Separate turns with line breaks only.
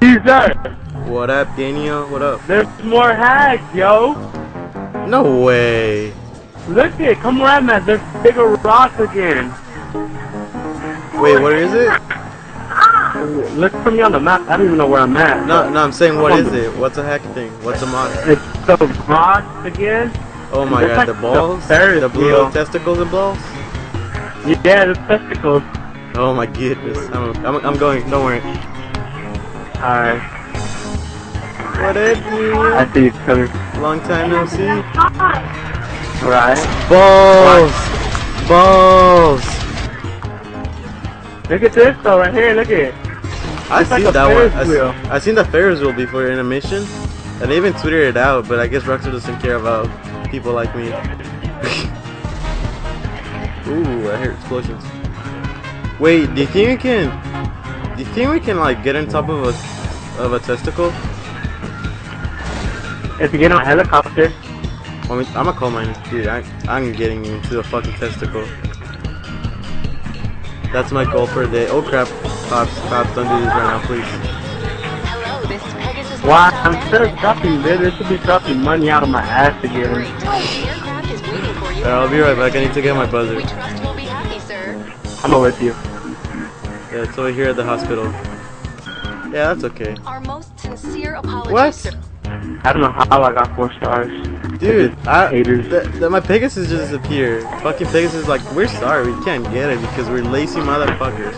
Caesar,
What up, Daniel? What up?
there's more hacks, yo.
No way.
Look it, come around, man. There's bigger rocks again.
Wait, what is it?
Look for me on the map. I don't even know where I'm at.
No, no, I'm saying what is it? What's a hack thing? What's a mod?
It's the rocks again.
Oh my god,
like
the
the
balls?
Ferris
The blue
wheel.
testicles and balls?
Yeah, the testicles.
Oh my goodness. I'm, I'm, I'm going, don't worry.
Alright,
What up,
I
dude?
see you coming.
Long time no see.
Right.
Balls! Balls!
Look at this though, right here. Look at it.
I
It's like
seen that one. I,
wheel.
I seen the Ferris wheel before in a mission, and they even tweeted it out. But I guess Rockstar doesn't care about people like me. Ooh, I hear explosions. Wait, do you think we can? Do you think we can like get on top of a of a testicle?
If you get on a helicopter,
I mean, I'm a coal miner, dude. I, I'm getting into a fucking testicle. That's my goal for the day. Oh crap, pops, pops, don't do this right now, please.
Hello, this is Pegasus.
why
Lifestyle
I'm still
Management.
dropping this. This should be dropping money out of my ass again.
Great. The aircraft is waiting for you.
Alright, I'll be right back. I need to get my Buzzard.
We trust you'll be happy, sir.
I'm over with you.
Yeah, it's over here at the hospital. Yeah, that's okay.
Our most sincere apologies,
What?
sir.
I don't know how I got four stars.
Dude, I,
Haters.
the, the, my Pegasus just disappeared. Fucking Pegasus is like, we're sorry, we can't get it because we're lazy motherfuckers.